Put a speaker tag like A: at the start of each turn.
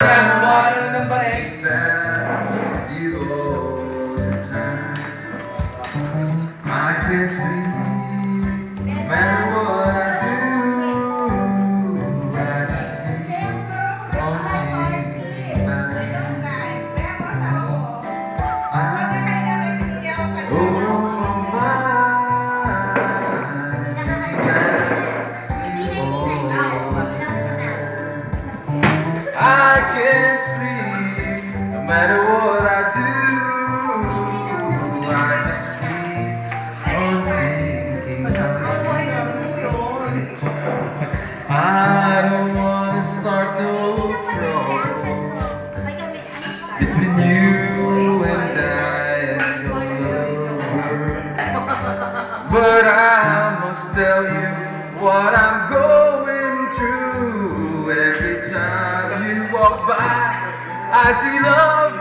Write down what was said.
A: In the
B: that you time. I can't sleep, I can't sleep no matter what I do. I just keep on thinking you. I don't want to start no trouble between you and I and your lover. But I must tell you what I'm going time you walk by. I see love